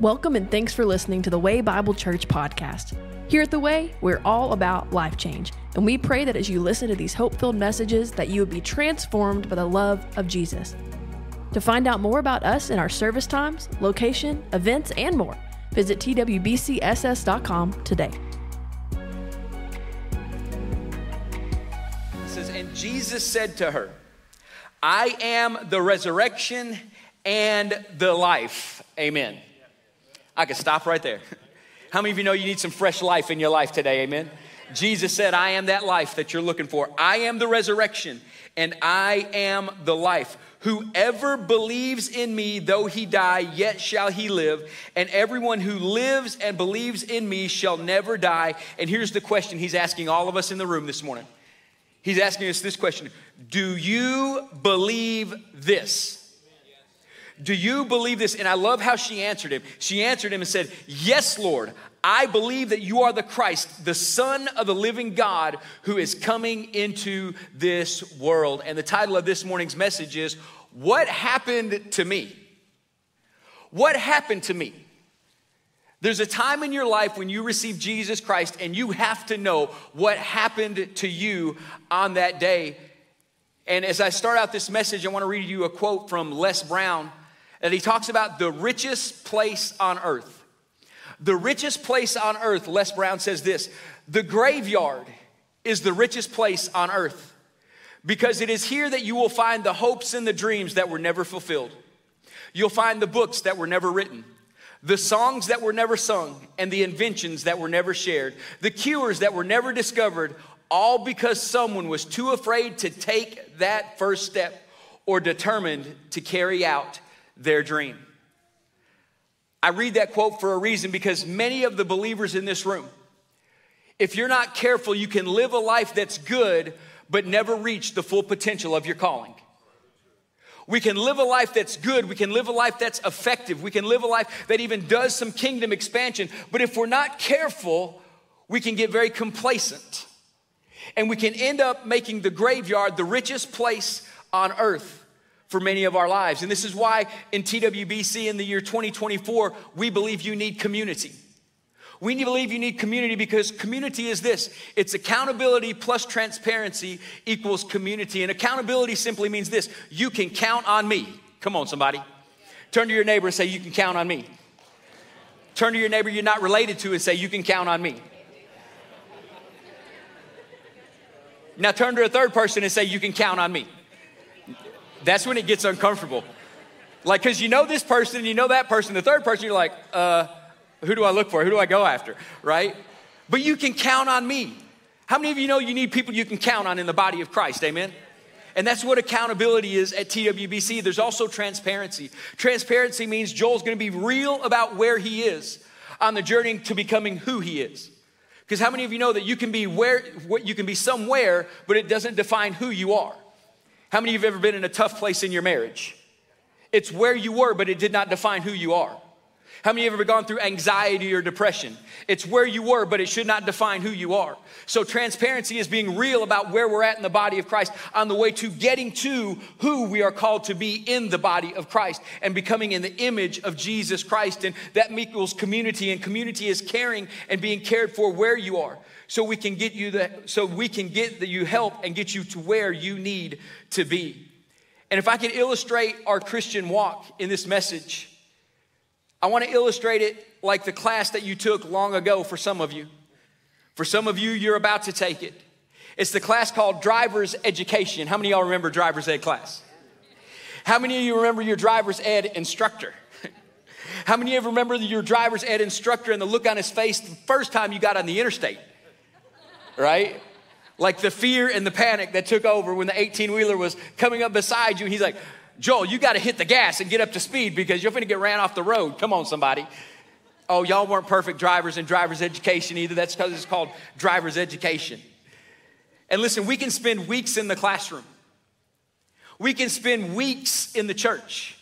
Welcome and thanks for listening to the Way Bible Church podcast. Here at The Way, we're all about life change, and we pray that as you listen to these hope-filled messages that you would be transformed by the love of Jesus. To find out more about us and our service times, location, events, and more, visit twbcss.com today. It says, And Jesus said to her, I am the resurrection and the life. Amen. I could stop right there. How many of you know you need some fresh life in your life today? Amen. Jesus said, I am that life that you're looking for. I am the resurrection and I am the life. Whoever believes in me, though he die, yet shall he live. And everyone who lives and believes in me shall never die. And here's the question he's asking all of us in the room this morning. He's asking us this question Do you believe this? Do you believe this? And I love how she answered him. She answered him and said, Yes, Lord, I believe that you are the Christ, the Son of the living God who is coming into this world. And the title of this morning's message is, What Happened to Me? What happened to me? There's a time in your life when you receive Jesus Christ and you have to know what happened to you on that day. And as I start out this message, I want to read you a quote from Les Brown and he talks about the richest place on earth. The richest place on earth, Les Brown says this the graveyard is the richest place on earth because it is here that you will find the hopes and the dreams that were never fulfilled. You'll find the books that were never written, the songs that were never sung, and the inventions that were never shared, the cures that were never discovered, all because someone was too afraid to take that first step or determined to carry out their dream. I read that quote for a reason because many of the believers in this room, if you're not careful, you can live a life that's good but never reach the full potential of your calling. We can live a life that's good. We can live a life that's effective. We can live a life that even does some kingdom expansion. But if we're not careful, we can get very complacent. And we can end up making the graveyard the richest place on earth for many of our lives. And this is why in TWBC in the year 2024, we believe you need community. We believe you need community because community is this it's accountability plus transparency equals community. And accountability simply means this you can count on me. Come on, somebody. Turn to your neighbor and say, You can count on me. Turn to your neighbor you're not related to and say, You can count on me. Now turn to a third person and say, You can count on me. That's when it gets uncomfortable. Like, because you know this person, you know that person, the third person, you're like, uh, who do I look for? Who do I go after? Right? But you can count on me. How many of you know you need people you can count on in the body of Christ? Amen? And that's what accountability is at TWBC. There's also transparency. Transparency means Joel's gonna be real about where he is on the journey to becoming who he is. Because how many of you know that you can be where you can be somewhere, but it doesn't define who you are? How many of you have ever been in a tough place in your marriage? It's where you were, but it did not define who you are. How many of you have ever gone through anxiety or depression? It's where you were, but it should not define who you are. So, transparency is being real about where we're at in the body of Christ on the way to getting to who we are called to be in the body of Christ and becoming in the image of Jesus Christ. And that equals community, and community is caring and being cared for where you are so we can get you the so we can get the, you help and get you to where you need to be. And if I can illustrate our Christian walk in this message, I want to illustrate it like the class that you took long ago for some of you. For some of you, you're about to take it. It's the class called Driver's Education. How many of y'all remember Driver's Ed class? How many of you remember your Driver's Ed instructor? How many of you remember your driver's ed instructor and the look on his face the first time you got on the interstate? Right? Like the fear and the panic that took over when the 18 wheeler was coming up beside you. He's like, Joel, you got to hit the gas and get up to speed because you're going to get ran off the road. Come on, somebody. Oh, y'all weren't perfect drivers in driver's education either. That's because it's called driver's education. And listen, we can spend weeks in the classroom, we can spend weeks in the church.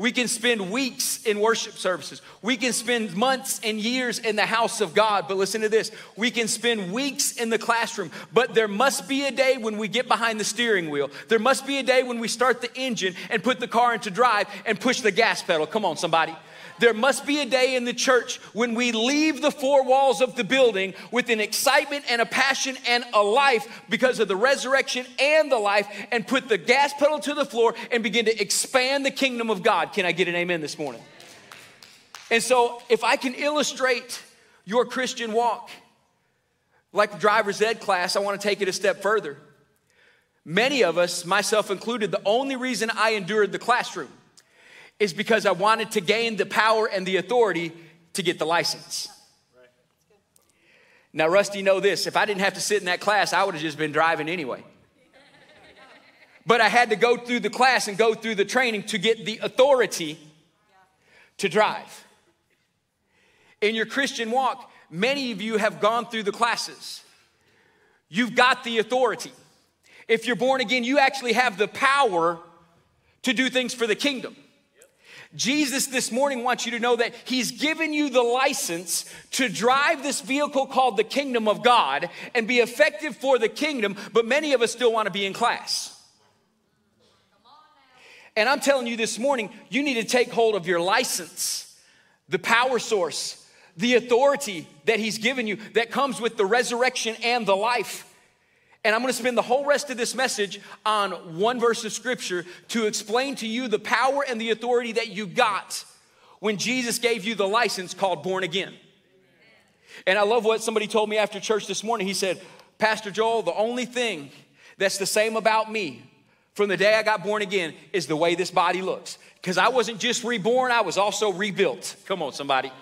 We can spend weeks in worship services. We can spend months and years in the house of God. But listen to this we can spend weeks in the classroom. But there must be a day when we get behind the steering wheel. There must be a day when we start the engine and put the car into drive and push the gas pedal. Come on, somebody. There must be a day in the church when we leave the four walls of the building with an excitement and a passion and a life because of the resurrection and the life and put the gas pedal to the floor and begin to expand the kingdom of God. Can I get an amen this morning? And so, if I can illustrate your Christian walk, like driver's ed class, I want to take it a step further. Many of us, myself included, the only reason I endured the classroom is because I wanted to gain the power and the authority to get the license. Now, Rusty, know this if I didn't have to sit in that class, I would have just been driving anyway. But I had to go through the class and go through the training to get the authority to drive. In your Christian walk, many of you have gone through the classes. You've got the authority. If you're born again, you actually have the power to do things for the kingdom. Jesus this morning wants you to know that He's given you the license to drive this vehicle called the kingdom of God and be effective for the kingdom, but many of us still want to be in class. And I'm telling you this morning, you need to take hold of your license, the power source, the authority that He's given you that comes with the resurrection and the life. And I'm going to spend the whole rest of this message on one verse of scripture to explain to you the power and the authority that you got when Jesus gave you the license called born again. And I love what somebody told me after church this morning. He said, Pastor Joel, the only thing that's the same about me from the day I got born again is the way this body looks. Because I wasn't just reborn, I was also rebuilt. Come on, somebody.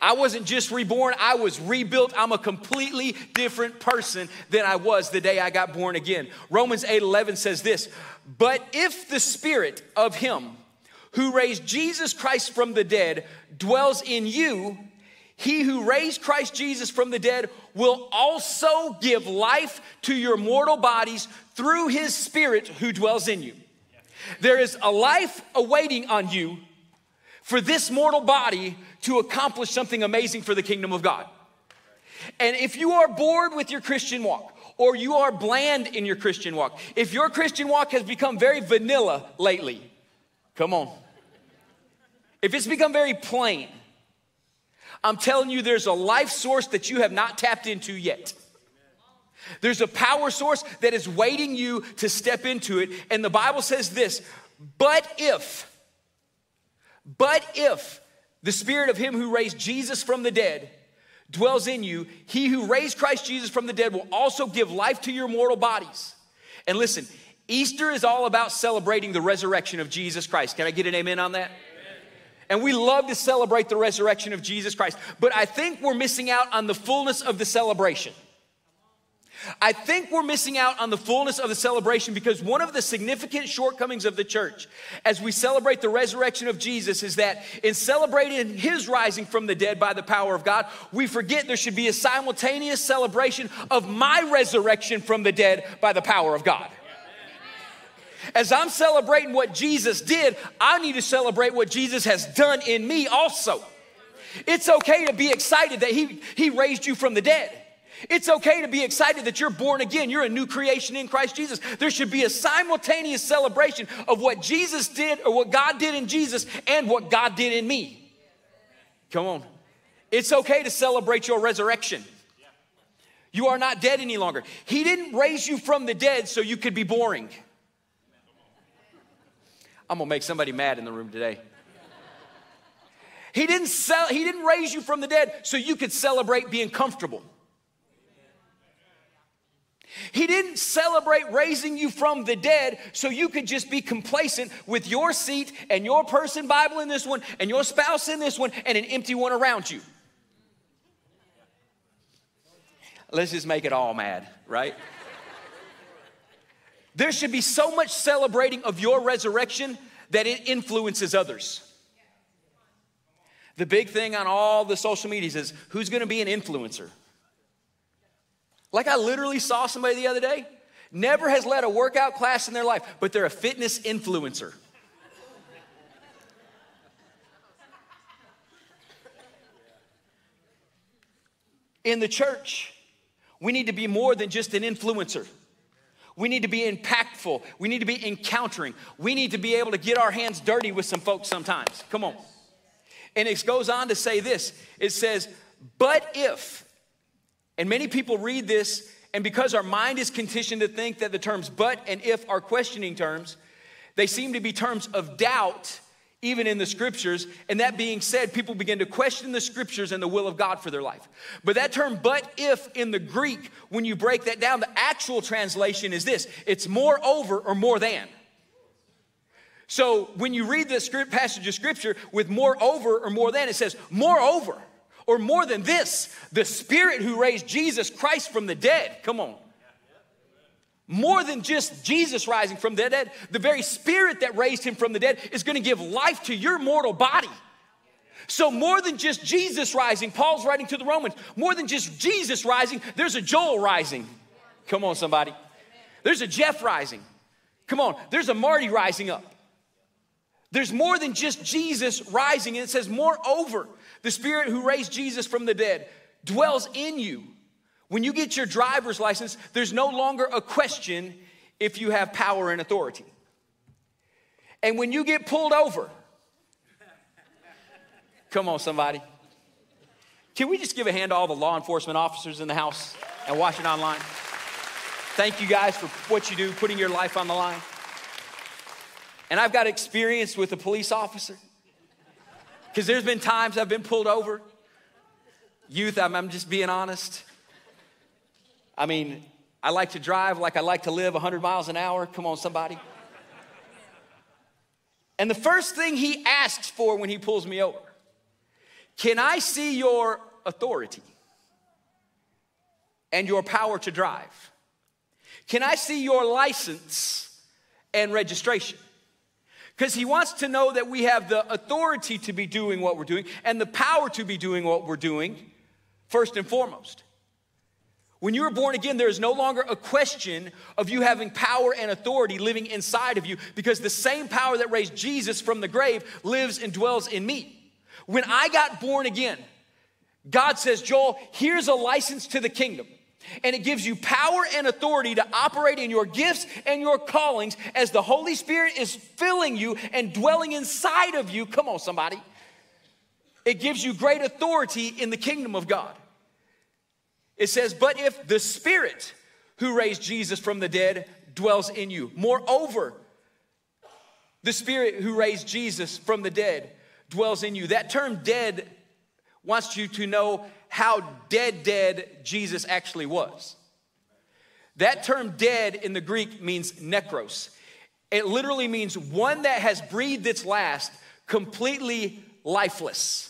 I wasn't just reborn, I was rebuilt. I'm a completely different person than I was the day I got born again. Romans 8 11 says this But if the spirit of him who raised Jesus Christ from the dead dwells in you, he who raised Christ Jesus from the dead will also give life to your mortal bodies through his spirit who dwells in you. There is a life awaiting on you for this mortal body to accomplish something amazing for the kingdom of God. And if you are bored with your Christian walk, or you are bland in your Christian walk, if your Christian walk has become very vanilla lately, come on. If it's become very plain, I'm telling you, there's a life source that you have not tapped into yet. There's a power source that is waiting you to step into it. And the Bible says this, but if, but if the spirit of him who raised Jesus from the dead dwells in you. He who raised Christ Jesus from the dead will also give life to your mortal bodies. And listen, Easter is all about celebrating the resurrection of Jesus Christ. Can I get an amen on that? And we love to celebrate the resurrection of Jesus Christ, but I think we're missing out on the fullness of the celebration. I think we're missing out on the fullness of the celebration because one of the significant shortcomings of the church as we celebrate the resurrection of Jesus is that in celebrating his rising from the dead by the power of God, we forget there should be a simultaneous celebration of my resurrection from the dead by the power of God. As I'm celebrating what Jesus did, I need to celebrate what Jesus has done in me also. It's okay to be excited that he, he raised you from the dead. It's okay to be excited that you're born again. You're a new creation in Christ Jesus. There should be a simultaneous celebration of what Jesus did or what God did in Jesus and what God did in me. Come on. It's okay to celebrate your resurrection. You are not dead any longer. He didn't raise you from the dead so you could be boring. I'm gonna make somebody mad in the room today. He didn't, sell, he didn't raise you from the dead so you could celebrate being comfortable. He didn't celebrate raising you from the dead so you could just be complacent with your seat and your person Bible in this one and your spouse in this one and an empty one around you. Let's just make it all mad, right? there should be so much celebrating of your resurrection that it influences others. The big thing on all the social medias is who's gonna be an influencer? Like I literally saw somebody the other day, never has led a workout class in their life, but they're a fitness influencer. In the church, we need to be more than just an influencer. We need to be impactful. We need to be encountering. We need to be able to get our hands dirty with some folks sometimes. Come on. And it goes on to say this it says, But if, and many people read this, and because our mind is conditioned to think that the terms but and if are questioning terms, they seem to be terms of doubt even in the scriptures. And that being said, people begin to question the scriptures and the will of God for their life. But that term, but if in the Greek, when you break that down, the actual translation is this it's more over or more than. So when you read the script passage of scripture with more over or more than, it says, moreover, or more than this, the spirit who raised Jesus Christ from the dead. Come on. More than just Jesus rising from the dead, the very spirit that raised him from the dead is going to give life to your mortal body. So, more than just Jesus rising, Paul's writing to the Romans, more than just Jesus rising, there's a Joel rising. Come on, somebody. There's a Jeff rising. Come on, there's a Marty rising up. There's more than just Jesus rising, and it says, Moreover, the Spirit who raised Jesus from the dead dwells in you. When you get your driver's license, there's no longer a question if you have power and authority. And when you get pulled over, come on, somebody. Can we just give a hand to all the law enforcement officers in the house and watching online? Thank you guys for what you do, putting your life on the line. And I've got experience with a police officer because there's been times I've been pulled over. Youth, I'm, I'm just being honest. I mean, I like to drive like I like to live 100 miles an hour. Come on, somebody. And the first thing he asks for when he pulls me over can I see your authority and your power to drive? Can I see your license and registration? Because he wants to know that we have the authority to be doing what we're doing and the power to be doing what we're doing, first and foremost. When you are born again, there is no longer a question of you having power and authority living inside of you because the same power that raised Jesus from the grave lives and dwells in me. When I got born again, God says, Joel, here's a license to the kingdom and it gives you power and authority to operate in your gifts and your callings as the Holy Spirit is filling you and dwelling inside of you. Come on, somebody. It gives you great authority in the kingdom of God. It says, But if the Spirit who raised Jesus from the dead dwells in you, moreover, the Spirit who raised Jesus from the dead dwells in you. That term dead wants you to know how dead, dead Jesus actually was. That term dead in the Greek means necros. It literally means one that has breathed its last, completely lifeless.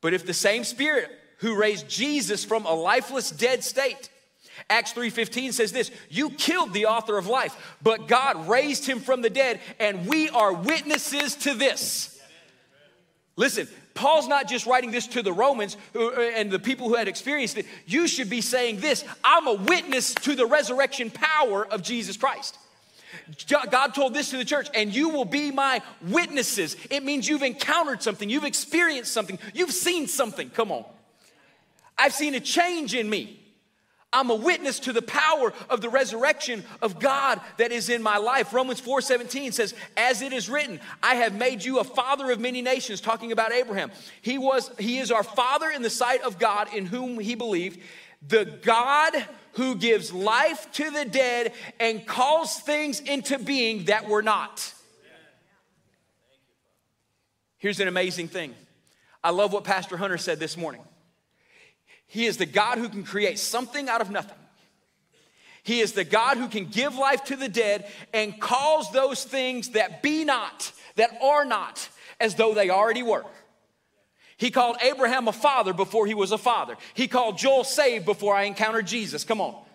But if the same spirit who raised Jesus from a lifeless dead state Acts 3:15 says this, you killed the author of life, but God raised him from the dead and we are witnesses to this. Listen, Paul's not just writing this to the Romans who, uh, and the people who had experienced it. You should be saying this I'm a witness to the resurrection power of Jesus Christ. God told this to the church, and you will be my witnesses. It means you've encountered something, you've experienced something, you've seen something. Come on. I've seen a change in me. I'm a witness to the power of the resurrection of God that is in my life. Romans 4:17 says, "As it is written, I have made you a father of many nations," talking about Abraham. He was he is our father in the sight of God in whom he believed, the God who gives life to the dead and calls things into being that were not. Here's an amazing thing. I love what Pastor Hunter said this morning. He is the God who can create something out of nothing. He is the God who can give life to the dead and cause those things that be not, that are not, as though they already were. He called Abraham a father before he was a father. He called Joel saved before I encountered Jesus. Come on.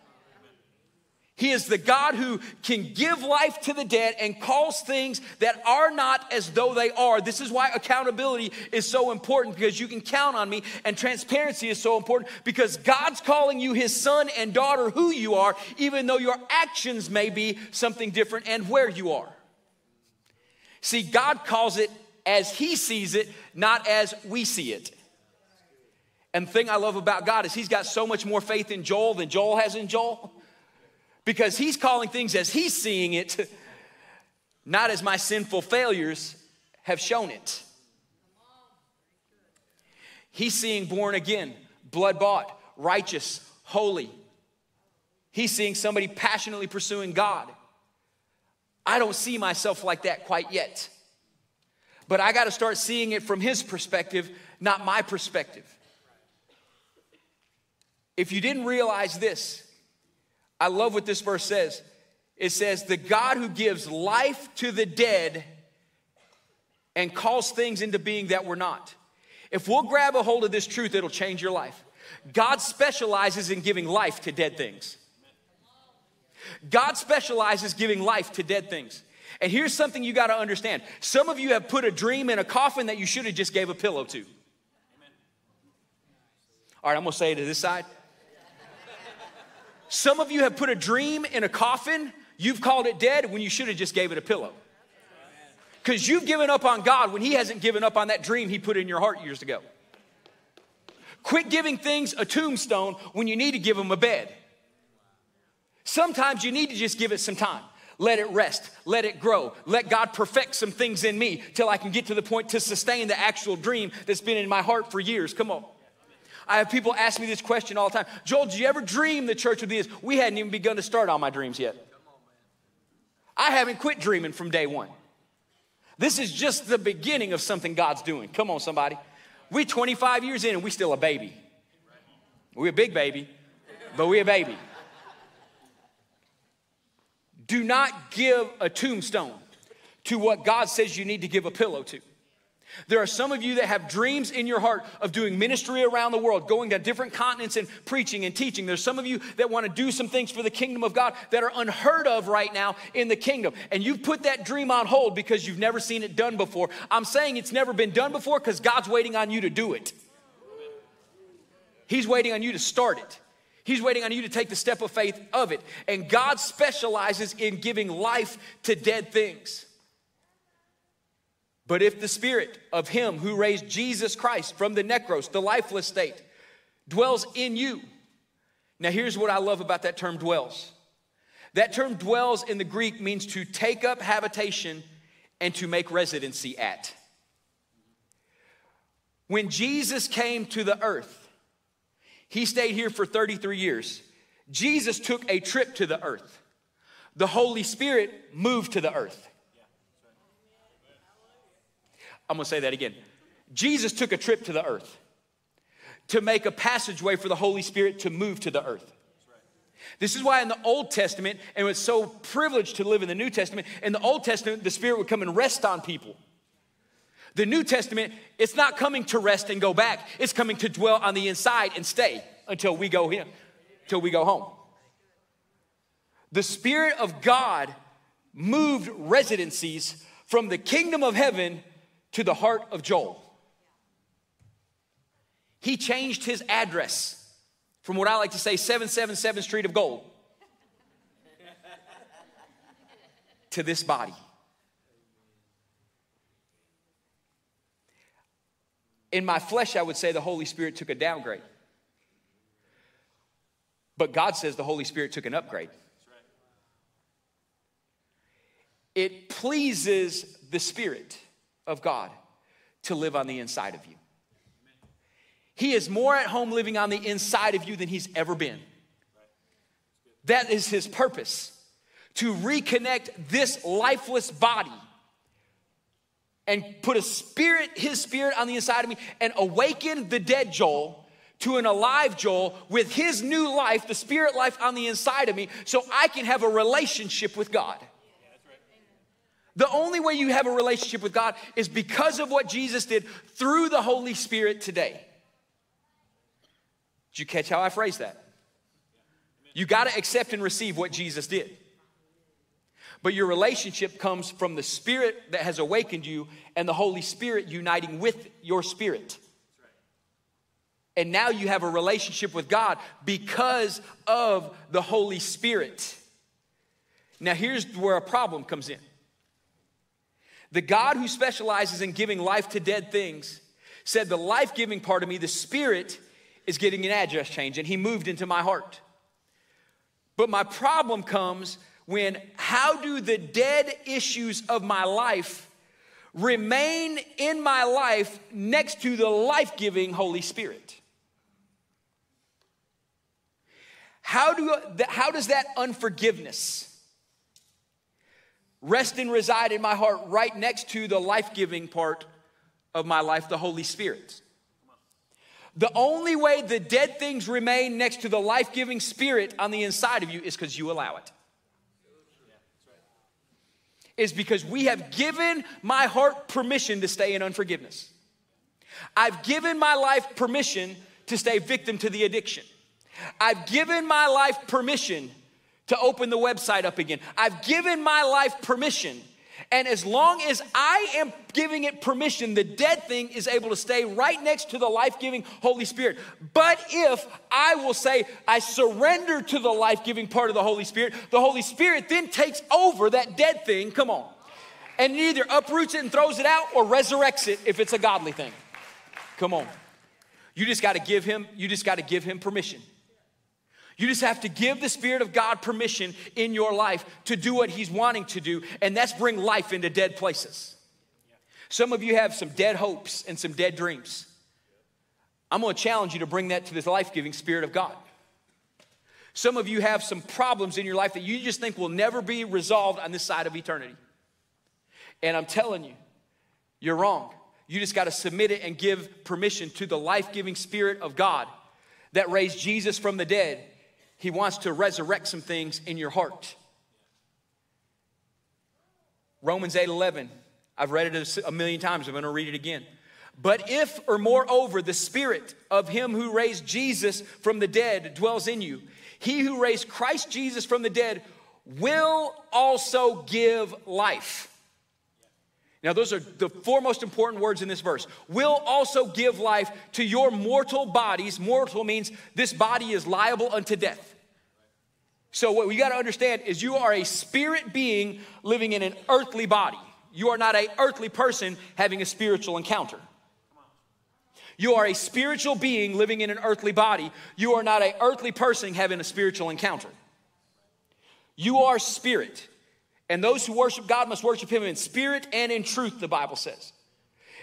He is the God who can give life to the dead and calls things that are not as though they are. This is why accountability is so important because you can count on me, and transparency is so important because God's calling you his son and daughter who you are, even though your actions may be something different and where you are. See, God calls it as he sees it, not as we see it. And the thing I love about God is he's got so much more faith in Joel than Joel has in Joel because he's calling things as he's seeing it, not as my sinful failures have shown it. He's seeing born again, blood bought, righteous, holy. He's seeing somebody passionately pursuing God. I don't see myself like that quite yet. But I got to start seeing it from his perspective, not my perspective. If you didn't realize this, I love what this verse says. It says, The God who gives life to the dead and calls things into being that were not. If we'll grab a hold of this truth, it'll change your life. God specializes in giving life to dead things. God specializes giving life to dead things. And here's something you got to understand. Some of you have put a dream in a coffin that you should have just gave a pillow to. All right, I'm going to say it to this side. Some of you have put a dream in a coffin, you've called it dead when you should have just gave it a pillow. Because you've given up on God when He hasn't given up on that dream He put in your heart years ago. Quit giving things a tombstone when you need to give them a bed. Sometimes you need to just give it some time. Let it rest, let it grow, let God perfect some things in me till I can get to the point to sustain the actual dream that's been in my heart for years. Come on. I have people ask me this question all the time Joel, did you ever dream the church would be this? We hadn't even begun to start on my dreams yet. I haven't quit dreaming from day one. This is just the beginning of something God's doing. Come on, somebody. We're 25 years in and we still a baby. We're a big baby, but we're a baby. Do not give a tombstone to what God says you need to give a pillow to. There are some of you that have dreams in your heart of doing ministry around the world, going to different continents and preaching and teaching. There's some of you that want to do some things for the kingdom of God that are unheard of right now in the kingdom. And you've put that dream on hold because you've never seen it done before. I'm saying it's never been done before because God's waiting on you to do it. He's waiting on you to start it. He's waiting on you to take the step of faith of it. And God specializes in giving life to dead things. But if the spirit of him who raised Jesus Christ from the necros, the lifeless state, dwells in you. Now, here's what I love about that term dwells. That term dwells in the Greek means to take up habitation and to make residency at. When Jesus came to the earth, he stayed here for 33 years. Jesus took a trip to the earth. The Holy Spirit moved to the earth. I'm gonna say that again. Jesus took a trip to the earth to make a passageway for the Holy Spirit to move to the earth. This is why in the Old Testament, and it's so privileged to live in the New Testament, in the Old Testament, the Spirit would come and rest on people. The New Testament, it's not coming to rest and go back. It's coming to dwell on the inside and stay until we go in, until we go home. The Spirit of God moved residencies from the kingdom of heaven to the heart of Joel. He changed his address from what I like to say 777 Street of Gold to this body. In my flesh, I would say the Holy Spirit took a downgrade. But God says the Holy Spirit took an upgrade. It pleases the Spirit of God to live on the inside of you. He is more at home living on the inside of you than he's ever been. That is his purpose to reconnect this lifeless body and put a spirit, his spirit on the inside of me, and awaken the dead Joel to an alive Joel with his new life, the spirit life on the inside of me, so I can have a relationship with God. The only way you have a relationship with God is because of what Jesus did through the Holy Spirit today. Did you catch how I phrased that? You got to accept and receive what Jesus did. But your relationship comes from the Spirit that has awakened you and the Holy Spirit uniting with your spirit. And now you have a relationship with God because of the Holy Spirit. Now, here's where a problem comes in. The God who specializes in giving life to dead things said, The life giving part of me, the Spirit, is getting an address change, and He moved into my heart. But my problem comes when how do the dead issues of my life remain in my life next to the life giving Holy Spirit. How, do, how does that unforgiveness rest and reside in my heart right next to the life giving part of my life, the Holy Spirit? The only way the dead things remain next to the life giving spirit on the inside of you is because you allow it. Is because we have given my heart permission to stay in unforgiveness. I've given my life permission to stay victim to the addiction. I've given my life permission to open the website up again. I've given my life permission and as long as I am giving it permission, the dead thing is able to stay right next to the life giving Holy Spirit. But if I will say, I surrender to the life giving part of the Holy Spirit, the Holy Spirit then takes over that dead thing. Come on. And either uproots it and throws it out or resurrects it if it's a godly thing. Come on. You just got to give him, you just got to give him permission. You just have to give the Spirit of God permission in your life to do what He's wanting to do, and that's bring life into dead places. Some of you have some dead hopes and some dead dreams. I'm gonna challenge you to bring that to this life giving Spirit of God. Some of you have some problems in your life that you just think will never be resolved on this side of eternity. And I'm telling you, you're wrong. You just got to submit it and give permission to the life giving Spirit of God that raised Jesus from the dead he wants to resurrect some things in your heart. Romans 8 11. I've read it a million times. I'm going to read it again. But if, or moreover, the spirit of him who raised Jesus from the dead dwells in you, he who raised Christ Jesus from the dead will also give life. Now, those are the four most important words in this verse. Will also give life to your mortal bodies. Mortal means this body is liable unto death. So, what we got to understand is you are a spirit being living in an earthly body. You are not an earthly person having a spiritual encounter. You are a spiritual being living in an earthly body. You are not an earthly person having a spiritual encounter. You are spirit. And those who worship God must worship Him in spirit and in truth, the Bible says.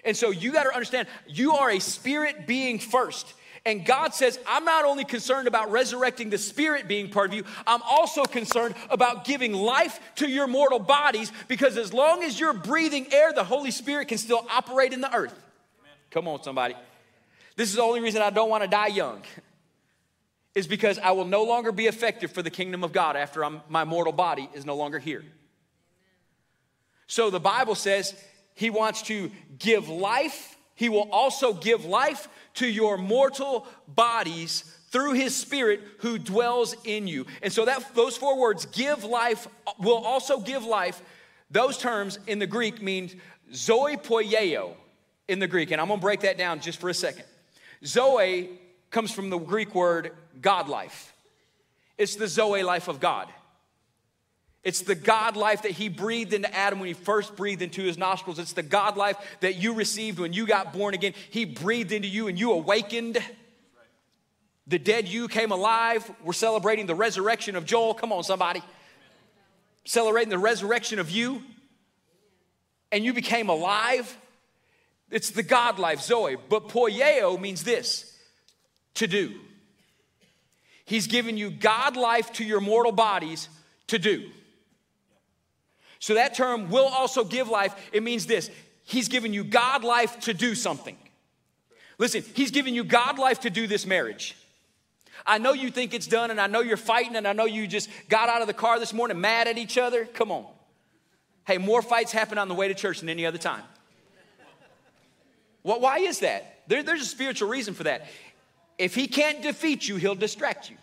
And so you got to understand, you are a spirit being first. And God says, I'm not only concerned about resurrecting the spirit being part of you, I'm also concerned about giving life to your mortal bodies because as long as you're breathing air, the Holy Spirit can still operate in the earth. Amen. Come on, somebody. This is the only reason I don't want to die young, is because I will no longer be effective for the kingdom of God after I'm, my mortal body is no longer here. So the Bible says He wants to give life, He will also give life to your mortal bodies through his spirit who dwells in you. And so that those four words give life will also give life. Those terms in the Greek mean zoe poieo in the Greek. And I'm going to break that down just for a second. Zoe comes from the Greek word God life. It's the Zoe life of God. It's the God life that He breathed into Adam when He first breathed into his nostrils. It's the God life that you received when you got born again. He breathed into you and you awakened. The dead you came alive. We're celebrating the resurrection of Joel. Come on, somebody. Celebrating the resurrection of you. And you became alive. It's the God life, Zoe. But poieo means this to do. He's given you God life to your mortal bodies to do. So that term will also give life. It means this He's given you God life to do something. Listen, He's given you God life to do this marriage. I know you think it's done, and I know you're fighting, and I know you just got out of the car this morning mad at each other. Come on. Hey, more fights happen on the way to church than any other time. Well, why is that? There, there's a spiritual reason for that. If he can't defeat you, he'll distract you.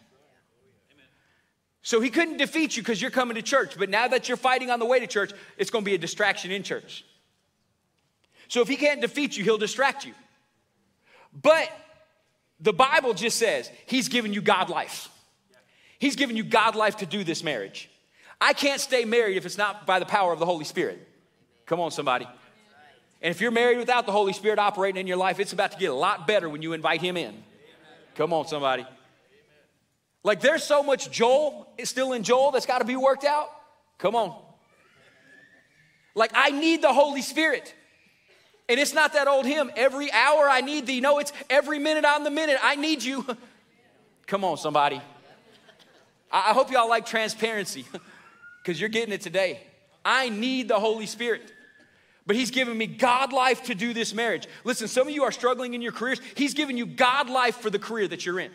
So he couldn't defeat you because you're coming to church, but now that you're fighting on the way to church, it's going to be a distraction in church. So if he can't defeat you, he'll distract you. But the Bible just says he's given you God life. He's given you God life to do this marriage. I can't stay married if it's not by the power of the Holy Spirit. Come on, somebody. And if you're married without the Holy Spirit operating in your life, it's about to get a lot better when you invite him in. Come on, somebody. Like there's so much Joel is still in Joel that's got to be worked out. Come on. Like I need the Holy Spirit. And it's not that old hymn, every hour I need thee. No, it's every minute on the minute I need you. Come on, somebody. I hope y'all like transparency because you're getting it today. I need the Holy Spirit. But he's given me God life to do this marriage. Listen, some of you are struggling in your careers. He's given you God life for the career that you're in.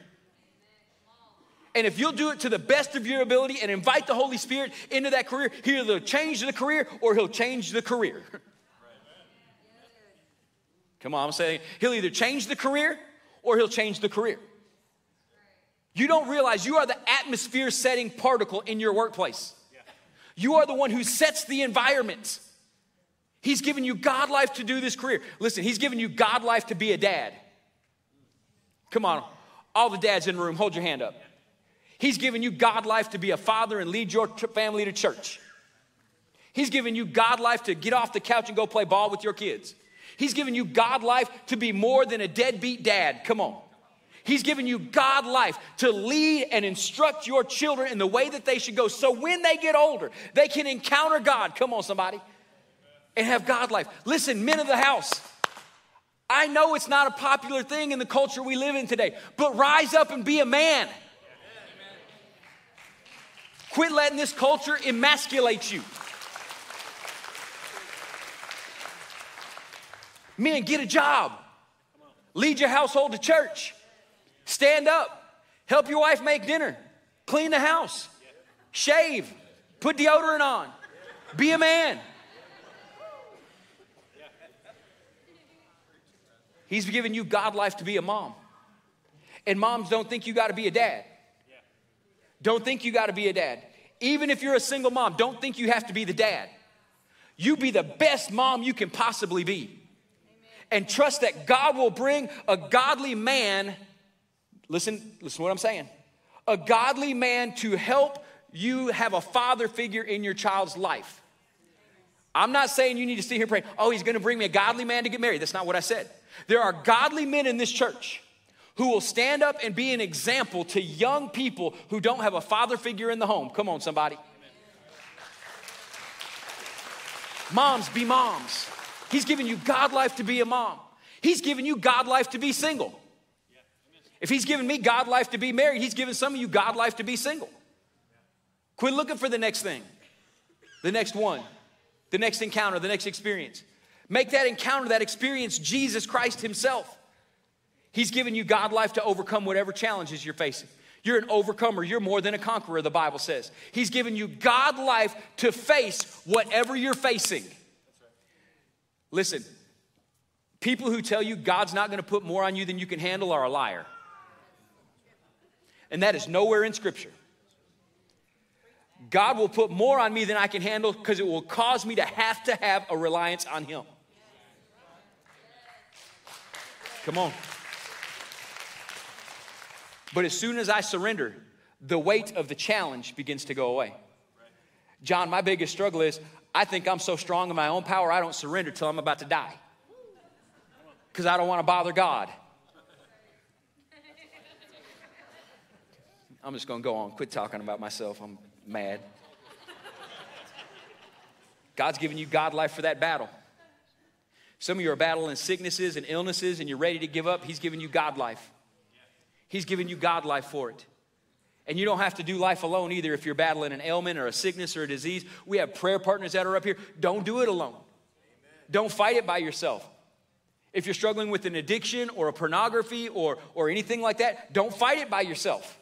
And if you'll do it to the best of your ability and invite the Holy Spirit into that career, he'll either change the career or he'll change the career. Come on, I'm saying he'll either change the career or he'll change the career. You don't realize you are the atmosphere setting particle in your workplace. You are the one who sets the environment. He's given you God life to do this career. Listen, He's given you God life to be a dad. Come on, all the dads in the room, hold your hand up. He's given you God life to be a father and lead your family to church. He's given you God life to get off the couch and go play ball with your kids. He's given you God life to be more than a deadbeat dad. Come on. He's given you God life to lead and instruct your children in the way that they should go so when they get older, they can encounter God. Come on, somebody. And have God life. Listen, men of the house, I know it's not a popular thing in the culture we live in today, but rise up and be a man. Quit letting this culture emasculate you. Men, get a job. Lead your household to church. Stand up. Help your wife make dinner. Clean the house. Shave. Put deodorant on. Be a man. He's given you God life to be a mom. And moms don't think you got to be a dad. Don't think you got to be a dad. Even if you're a single mom, don't think you have to be the dad. You be the best mom you can possibly be. And trust that God will bring a godly man. Listen, listen to what I'm saying. A godly man to help you have a father figure in your child's life. I'm not saying you need to sit here and pray, oh, he's gonna bring me a godly man to get married. That's not what I said. There are godly men in this church who will stand up and be an example to young people who don't have a father figure in the home. Come on, somebody. Moms, be moms. He's given you God life to be a mom. He's given you God life to be single. If He's given me God life to be married, He's given some of you God life to be single. Quit looking for the next thing, the next one, the next encounter, the next experience. Make that encounter, that experience, Jesus Christ Himself. He's given you God life to overcome whatever challenges you're facing. You're an overcomer. You're more than a conqueror, the Bible says. He's given you God life to face whatever you're facing. Listen, people who tell you God's not going to put more on you than you can handle are a liar. And that is nowhere in Scripture. God will put more on me than I can handle because it will cause me to have to have a reliance on Him. Come on. But as soon as I surrender, the weight of the challenge begins to go away. John, my biggest struggle is I think I'm so strong in my own power, I don't surrender till I'm about to die. Because I don't want to bother God. I'm just going to go on. Quit talking about myself. I'm mad. God's given you God life for that battle. Some of you are battling sicknesses and illnesses and you're ready to give up. He's given you God life. He's given you God life for it. And you don't have to do life alone either if you're battling an ailment or a sickness or a disease. We have prayer partners that are up here. Don't do it alone. Amen. Don't fight it by yourself. If you're struggling with an addiction or a pornography or, or anything like that, don't fight it by yourself.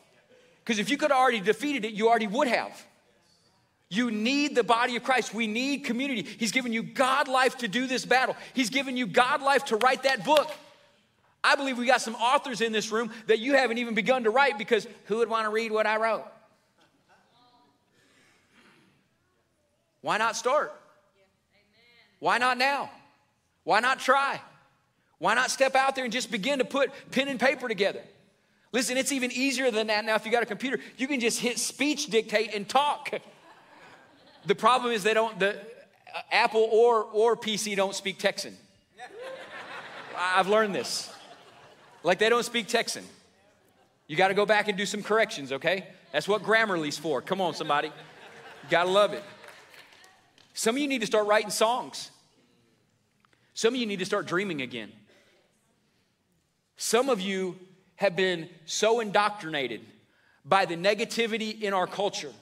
Because if you could have already defeated it, you already would have. You need the body of Christ. We need community. He's given you God life to do this battle. He's given you God life to write that book. I believe we got some authors in this room that you haven't even begun to write because who would want to read what I wrote? Why not start? Why not now? Why not try? Why not step out there and just begin to put pen and paper together? Listen, it's even easier than that now if you got a computer. You can just hit speech dictate and talk. The problem is they don't the uh, Apple or or PC don't speak Texan. I've learned this. Like they don't speak Texan. You got to go back and do some corrections, okay? That's what Grammarly's for. Come on, somebody. You got to love it. Some of you need to start writing songs. Some of you need to start dreaming again. Some of you have been so indoctrinated by the negativity in our culture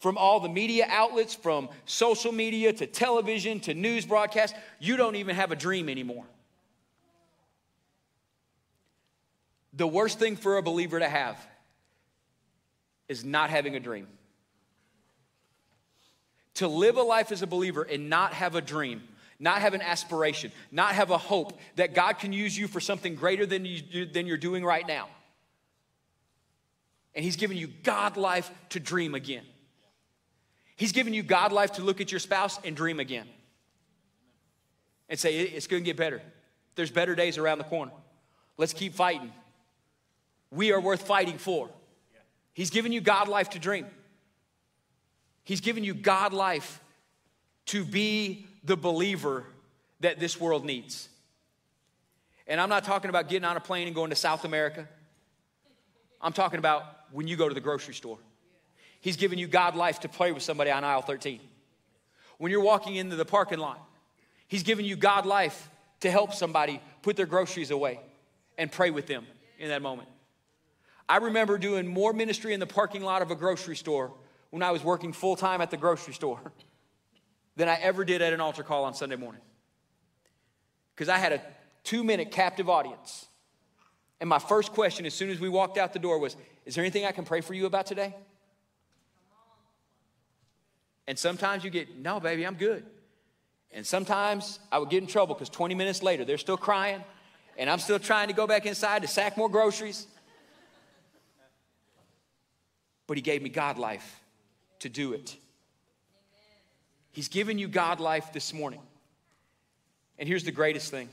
from all the media outlets, from social media to television to news broadcasts, you don't even have a dream anymore. The worst thing for a believer to have is not having a dream. To live a life as a believer and not have a dream, not have an aspiration, not have a hope that God can use you for something greater than, you, than you're doing right now. And He's given you God life to dream again. He's given you God life to look at your spouse and dream again. And say, it's to get better. There's better days around the corner. Let's keep fighting. We are worth fighting for. He's given you God life to dream. He's given you God life to be the believer that this world needs. And I'm not talking about getting on a plane and going to South America. I'm talking about when you go to the grocery store. He's given you God life to play with somebody on aisle 13. When you're walking into the parking lot, He's given you God life to help somebody put their groceries away and pray with them in that moment. I remember doing more ministry in the parking lot of a grocery store when I was working full time at the grocery store than I ever did at an altar call on Sunday morning. Because I had a two minute captive audience. And my first question, as soon as we walked out the door, was Is there anything I can pray for you about today? And sometimes you get, No, baby, I'm good. And sometimes I would get in trouble because 20 minutes later, they're still crying, and I'm still trying to go back inside to sack more groceries. But He gave me God life to do it. He's given you God life this morning. And here's the greatest thing.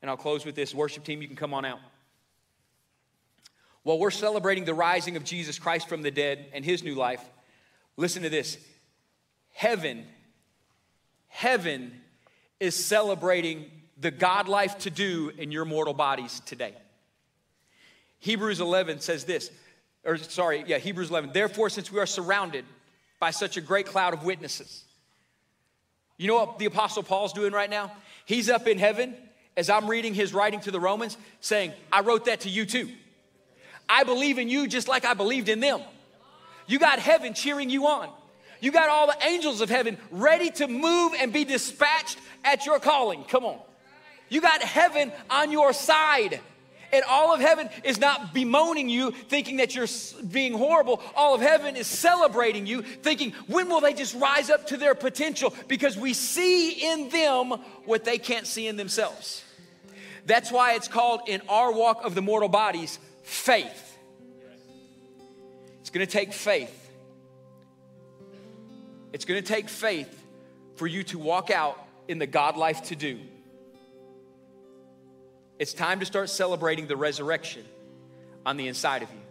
And I'll close with this. Worship team, you can come on out. While we're celebrating the rising of Jesus Christ from the dead and his new life, listen to this. Heaven, heaven is celebrating the God life to do in your mortal bodies today. Hebrews 11 says this, or sorry, yeah, Hebrews 11. Therefore, since we are surrounded by such a great cloud of witnesses. You know what the Apostle Paul's doing right now? He's up in heaven as I'm reading his writing to the Romans, saying, I wrote that to you too. I believe in you just like I believed in them. You got heaven cheering you on. You got all the angels of heaven ready to move and be dispatched at your calling. Come on. You got heaven on your side. And all of heaven is not bemoaning you, thinking that you're being horrible. All of heaven is celebrating you, thinking, when will they just rise up to their potential? Because we see in them what they can't see in themselves. That's why it's called in our walk of the mortal bodies faith. It's gonna take faith. It's gonna take faith for you to walk out in the God life to do. It's time to start celebrating the resurrection on the inside of you.